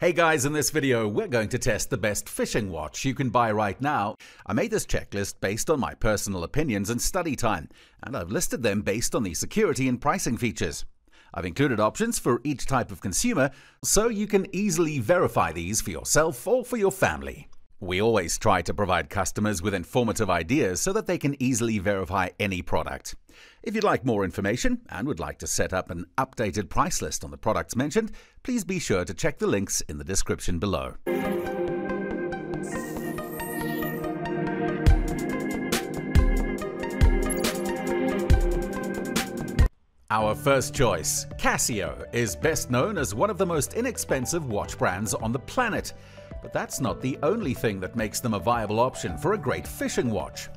Hey guys, in this video, we're going to test the best fishing watch you can buy right now. I made this checklist based on my personal opinions and study time, and I've listed them based on the security and pricing features. I've included options for each type of consumer, so you can easily verify these for yourself or for your family. We always try to provide customers with informative ideas so that they can easily verify any product. If you'd like more information and would like to set up an updated price list on the products mentioned, please be sure to check the links in the description below. Our first choice, Casio, is best known as one of the most inexpensive watch brands on the planet. But that's not the only thing that makes them a viable option for a great fishing watch.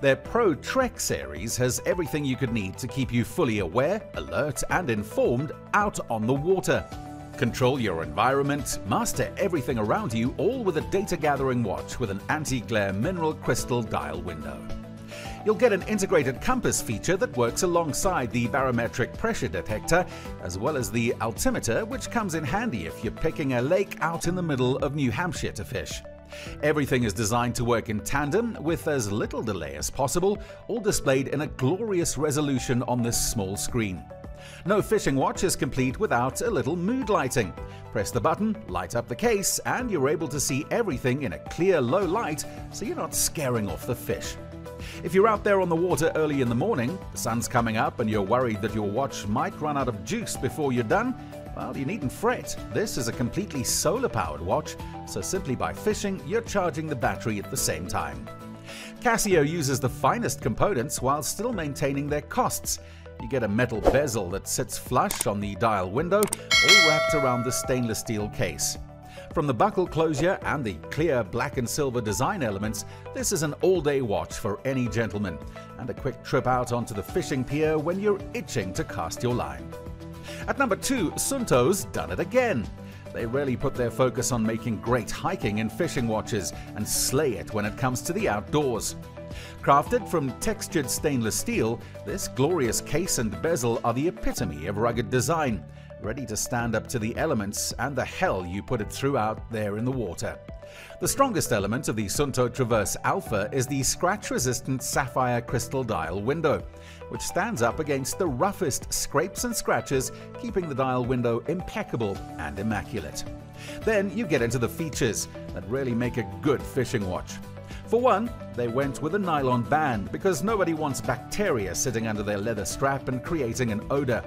Their Pro Trek series has everything you could need to keep you fully aware, alert, and informed out on the water. Control your environment, master everything around you, all with a data gathering watch with an anti glare mineral crystal dial window. You'll get an integrated compass feature that works alongside the barometric pressure detector, as well as the altimeter, which comes in handy if you're picking a lake out in the middle of New Hampshire to fish. Everything is designed to work in tandem with as little delay as possible, all displayed in a glorious resolution on this small screen. No fishing watch is complete without a little mood lighting. Press the button, light up the case, and you're able to see everything in a clear low light so you're not scaring off the fish. If you're out there on the water early in the morning, the sun's coming up, and you're worried that your watch might run out of juice before you're done, well, you needn't fret. This is a completely solar powered watch, so simply by fishing, you're charging the battery at the same time. Casio uses the finest components while still maintaining their costs. You get a metal bezel that sits flush on the dial window, all wrapped around the stainless steel case. From the buckle closure and the clear black and silver design elements, this is an all-day watch for any gentleman, and a quick trip out onto the fishing pier when you're itching to cast your line. At number 2, Suunto's done it again. They really put their focus on making great hiking and fishing watches and slay it when it comes to the outdoors. Crafted from textured stainless steel, this glorious case and bezel are the epitome of rugged design, ready to stand up to the elements and the hell you put it through out there in the water. The strongest element of the Suunto Traverse Alpha is the scratch-resistant sapphire crystal dial window, which stands up against the roughest scrapes and scratches, keeping the dial window impeccable and immaculate. Then you get into the features that really make a good fishing watch. For one, they went with a nylon band because nobody wants bacteria sitting under their leather strap and creating an odor.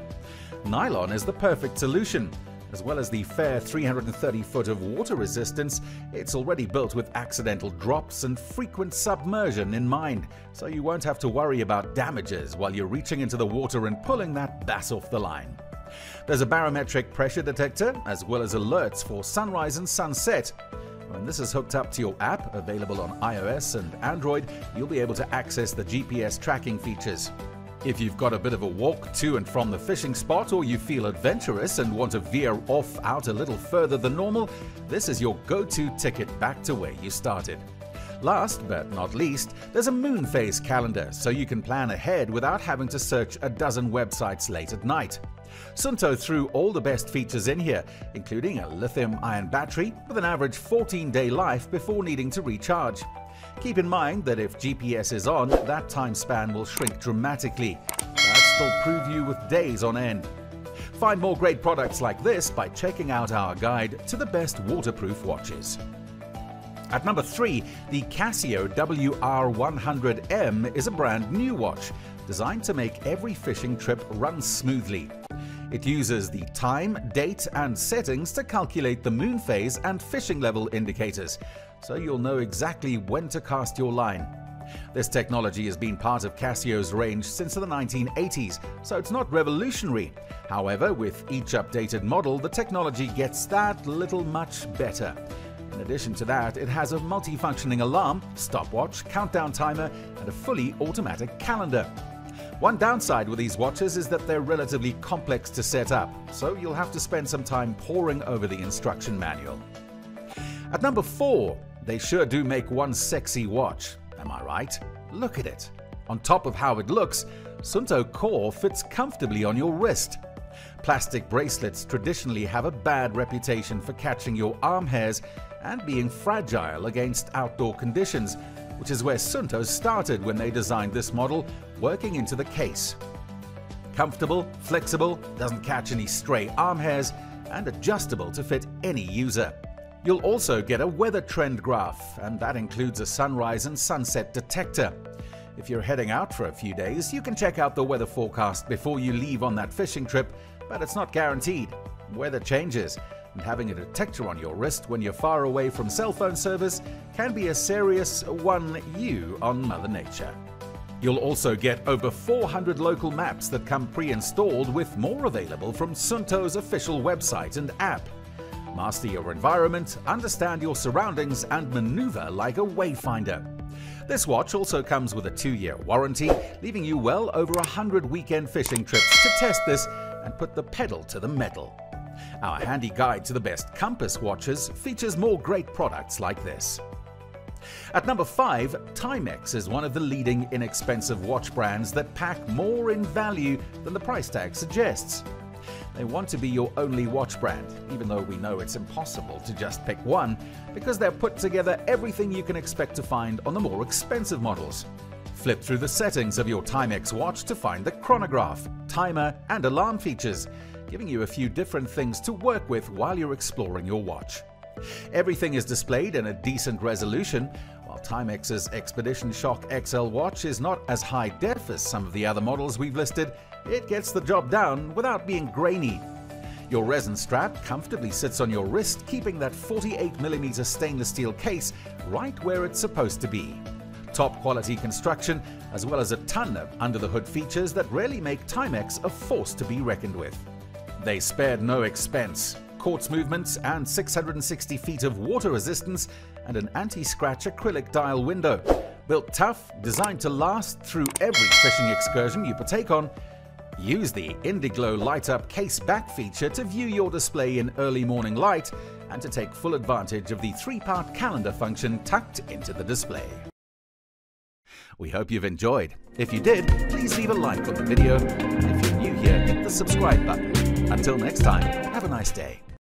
Nylon is the perfect solution. As well as the fair 330 foot of water resistance, it's already built with accidental drops and frequent submersion in mind, so you won't have to worry about damages while you're reaching into the water and pulling that bass off the line. There's a barometric pressure detector, as well as alerts for sunrise and sunset. When this is hooked up to your app, available on iOS and Android, you'll be able to access the GPS tracking features. If you've got a bit of a walk to and from the fishing spot or you feel adventurous and want to veer off out a little further than normal, this is your go-to ticket back to where you started. Last but not least, there's a moon phase calendar so you can plan ahead without having to search a dozen websites late at night. Suunto threw all the best features in here, including a lithium ion battery with an average 14 day life before needing to recharge. Keep in mind that if GPS is on, that time span will shrink dramatically. That still prove you with days on end. Find more great products like this by checking out our guide to the best waterproof watches. At number 3, the Casio WR100M is a brand new watch designed to make every fishing trip run smoothly. It uses the time, date, and settings to calculate the moon phase and fishing level indicators, so you'll know exactly when to cast your line. This technology has been part of Casio's range since the 1980s, so it's not revolutionary. However, with each updated model, the technology gets that little much better. In addition to that, it has a multifunctioning alarm, stopwatch, countdown timer, and a fully automatic calendar. One downside with these watches is that they're relatively complex to set up, so you'll have to spend some time poring over the instruction manual. At number 4, they sure do make one sexy watch, am I right? Look at it. On top of how it looks, Suunto Core fits comfortably on your wrist. Plastic bracelets traditionally have a bad reputation for catching your arm hairs and being fragile against outdoor conditions, which is where Suunto started when they designed this model, working into the case. Comfortable, flexible, doesn't catch any stray arm hairs, and adjustable to fit any user. You'll also get a weather trend graph, and that includes a sunrise and sunset detector. If you're heading out for a few days, you can check out the weather forecast before you leave on that fishing trip, but it's not guaranteed. Weather changes, and having a detector on your wrist when you're far away from cell phone service can be a serious one you on Mother Nature. You'll also get over 400 local maps that come pre-installed with more available from Suunto's official website and app. Master your environment, understand your surroundings and maneuver like a wayfinder. This watch also comes with a two-year warranty, leaving you well over 100 weekend fishing trips to test this and put the pedal to the metal. Our handy guide to the best compass watches features more great products like this. At number 5, Timex is one of the leading inexpensive watch brands that pack more in value than the price tag suggests. They want to be your only watch brand, even though we know it's impossible to just pick one, because they've put together everything you can expect to find on the more expensive models. Flip through the settings of your Timex watch to find the chronograph, timer, and alarm features, giving you a few different things to work with while you're exploring your watch. Everything is displayed in a decent resolution, while Timex's Expedition Shock XL watch is not as high def as some of the other models we've listed, it gets the job done without being grainy. Your resin strap comfortably sits on your wrist, keeping that 48mm stainless steel case right where it's supposed to be. Top quality construction, as well as a ton of under the hood features that really make Timex a force to be reckoned with. They spared no expense, quartz movements and 660 feet of water resistance and an anti-scratch acrylic dial window. Built tough, designed to last through every fishing excursion you partake on, use the Indiglo Light Up Case Back feature to view your display in early morning light and to take full advantage of the three-part calendar function tucked into the display. We hope you've enjoyed. If you did, please leave a like on the video, and if you're new here, hit the subscribe button. Until next time, have a nice day.